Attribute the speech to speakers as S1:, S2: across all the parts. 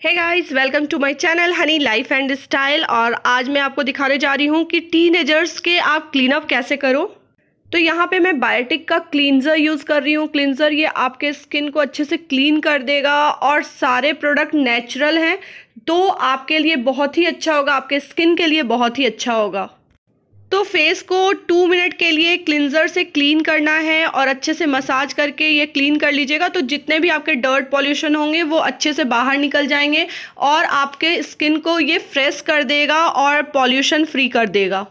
S1: Hey guys welcome to my channel Honey Life and Style और आज मैं आपको दिखाने जा रही हूँ कि टीनेजर्स के आप क्लीन अप कैसे करो। तो यहाँ पे मैं बायोटिक का क्लींजर यूज़ कर रही हूँ। क्लींजर ये आपके स्किन को अच्छे से क्लीन कर देगा और सारे प्रोडक्ट नेचुरल हैं। तो आपके लिए बहुत ही अच्छा होगा, आपके स्किन के लिए बहुत ही अच्छा होगा। तो फेस को टू मिनट के लिए क्लिनज़र से क्लीन करना है और अच्छे से मसाज करके ये क्लीन कर लीजिएगा तो जितने भी आपके डर्ट पॉल्यूशन होंगे, वो अच्छे से बाहर निकल जाएँगे और आपके स्किन को ये फ्रेश कर देगा और पॉल्यूशन फ्री कर देगा।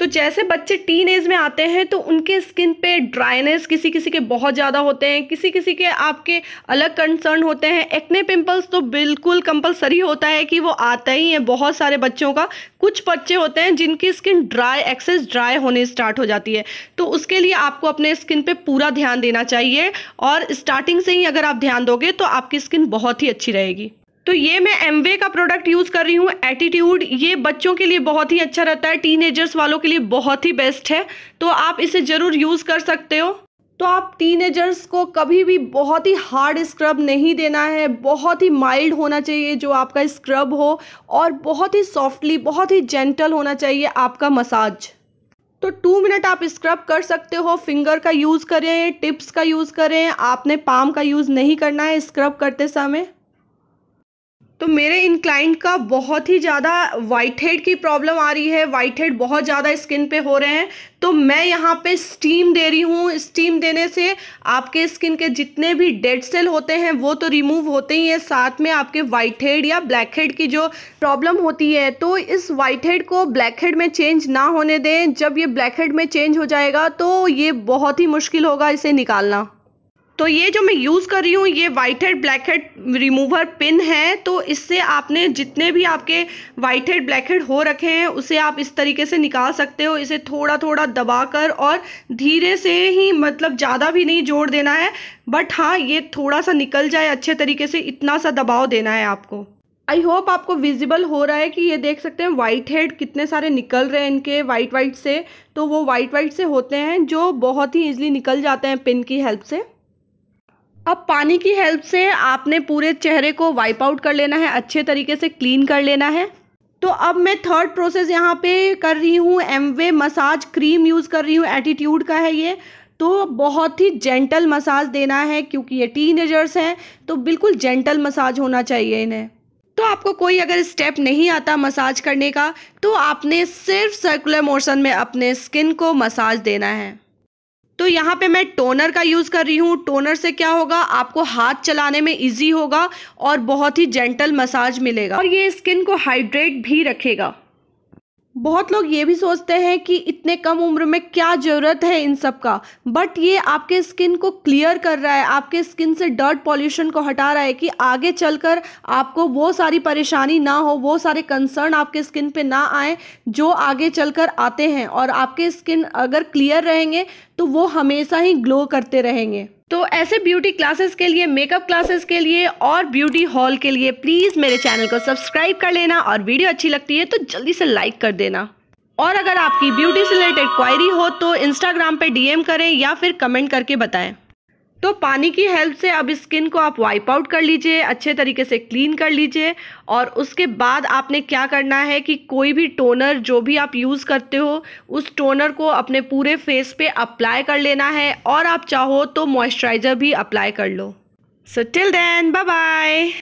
S1: तो जैसे बच्चे टीन एज में आते हैं तो उनके स्किन पे ड्राइनेस किसी किसी के बहुत ज़्यादा होते हैं किसी किसी के आपके अलग कंसर्न होते हैं। एक्ने पिंपल्स तो बिल्कुल कंपलसरी होता है कि वो आता ही है। बहुत सारे बच्चों का कुछ बच्चे होते हैं जिनकी स्किन ड्राई, एक्सेस ड्राई होने स्टार्ट हो जाती है। तो उसके लिए आपको अपने स्किन पे पूरा ध्यान देना चाहिए और स्टार्टिंग से ही अगर आप ध्यान दोगे तो आपकी स्किन बहुत ही अच्छी रहेगी। तो ये मैं एमवे का प्रोडक्ट यूज़ कर रही हूँ एटीट्यूड ये बच्चों के लिए बहुत ही अच्छा रहता है टीनेजर्स वालों के लिए बहुत ही बेस्ट है। तो आप इसे ज़रूर यूज़ कर सकते हो। तो आप टीनेजर्स को कभी भी बहुत ही हार्ड स्क्रब नहीं देना है, बहुत ही माइल्ड होना चाहिए जो आपका स्क्रब हो और बहुत ही सॉफ्टली बहुत ही जेंटल होना चाहिए आपका मसाज तो टू मिनट आप स्क्रब कर सकते हो फिंगर का यूज़ करें टिप्स का यूज़ करें, आपने पाम का यूज़ नहीं करना है स्क्रब करते समय। तो मेरे इन क्लाइंट का बहुत ही ज़्यादा वाइट हेड की प्रॉब्लम आ रही है वाइट हेड बहुत ज़्यादा स्किन पे हो रहे हैं। तो मैं यहाँ पे स्टीम दे रही हूँ। स्टीम देने से आपके स्किन के जितने भी डेड सेल होते हैं, वो तो रिमूव होते ही हैं। साथ में आपके वाइट हेड या ब्लैक हेड की जो प्रॉब्लम होती है तो इस वाइट हेड को ब्लैक हेड में चेंज ना होने दें। जब ये ब्लैक हेड में चेंज हो जाएगा तो ये बहुत ही मुश्किल होगा इसे निकालना। तो ये जो मैं यूज़ कर रही हूँ, ये white head black head remover pin है तो इससे आपने जितने भी आपके वाइट हेड ब्लैक हेड हो रखे हैं, उसे आप इस तरीके से निकाल सकते हो, इसे थोड़ा थोड़ा दबा कर और धीरे से ही मतलब ज़्यादा भी नहीं जोड़ देना है बट हाँ ये थोड़ा सा निकल जाए, अच्छे तरीके से इतना सा दबाव देना है आपको। आई होप आपको विजिबल हो रहा है कि ये देख सकते हैं वाइट हेड कितने सारे निकल रहे हैं इनके वाइट वाइट से तो वो वाइट वाइट से होते हैं, जो बहुत ही ईजिली निकल जाते हैं पिन की हेल्प से। अब पानी की हेल्प से आपने पूरे चेहरे को वाइप आउट कर लेना है, अच्छे तरीके से क्लीन कर लेना है। तो अब मैं थर्ड प्रोसेस यहाँ पे कर रही हूँ एमवे मसाज क्रीम यूज़ कर रही हूँ एटीट्यूड का है ये। तो बहुत ही जेंटल मसाज देना है, क्योंकि ये टीनेजर्स हैं तो बिल्कुल जेंटल मसाज होना चाहिए इन्हें। तो आपको कोई अगर स्टेप नहीं आता मसाज करने का तो आपने सिर्फ़ सर्कुलर मोशन में अपने स्किन को मसाज देना है। तो यहाँ पे मैं टोनर का यूज़ कर रही हूँ। टोनर से क्या होगा? आपको हाथ चलाने में इजी होगा और बहुत ही जेंटल मसाज मिलेगा। और ये स्किन को हाइड्रेट भी रखेगा। बहुत लोग ये भी सोचते हैं कि इतने कम उम्र में क्या ज़रूरत है इन सब का। बट ये आपके स्किन को क्लियर कर रहा है, आपके स्किन से डर्ट पॉल्यूशन को हटा रहा है कि आगे चलकर आपको वो सारी परेशानी ना हो, वो सारे कंसर्न आपके स्किन पे ना आए, जो आगे चलकर आते हैं। और आपके स्किन अगर क्लियर रहेंगे तो वो हमेशा ही ग्लो करते रहेंगे। तो ऐसे ब्यूटी क्लासेस के लिए मेकअप क्लासेस के लिए और ब्यूटी हॉल के लिए प्लीज़ मेरे चैनल को सब्सक्राइब कर लेना और वीडियो अच्छी लगती है तो जल्दी से लाइक कर देना। और अगर आपकी ब्यूटी से रिलेटेड क्वायरी हो तो इंस्टाग्राम पे डीएम करें या फिर कमेंट करके बताएँ। तो पानी की हेल्प से अब स्किन को आप वाइप आउट कर लीजिए, अच्छे तरीके से क्लीन कर लीजिए और उसके बाद आपने क्या करना है कि कोई भी टोनर जो भी आप यूज़ करते हो, उस टोनर को अपने पूरे फेस पे अप्लाई कर लेना है और आप चाहो तो मॉइस्चराइज़र भी अप्लाई कर लो। So till then bye bye